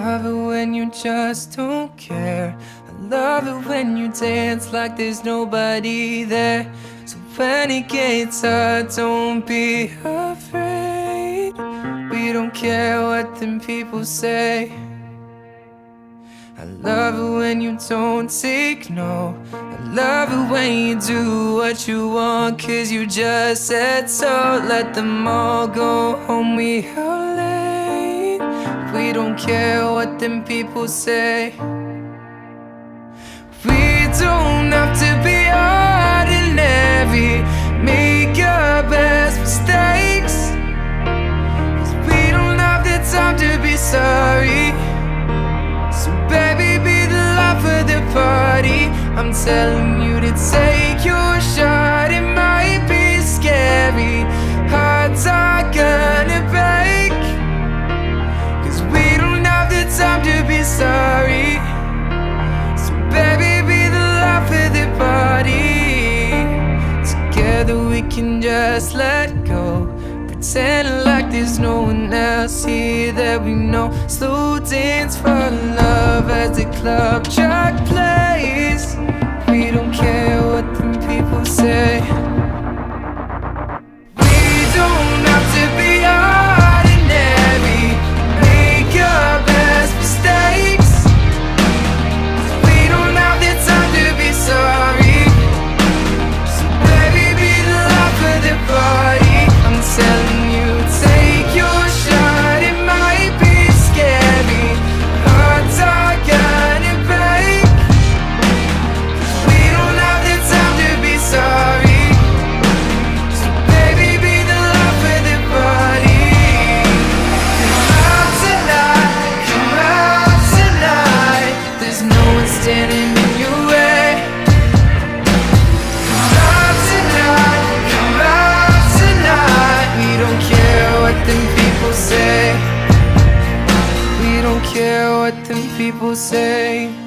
when you just don't care. I love it when you dance like there's nobody there. So when it gets hard, don't be afraid. We don't care what them people say. I love it when you don't take no. I love it when you do what you want, cause you just said so. Let them all go home, we are late. We don't care what them people say. We don't have to be ordinary. Make your best mistakes. Cause we don't have the time to be sorry. So baby, be the life of the party I'm telling you to take just let go. Pretend like there's no one else here that we know. Slow dance for love as the club track plays. We don't care what them people say what them people say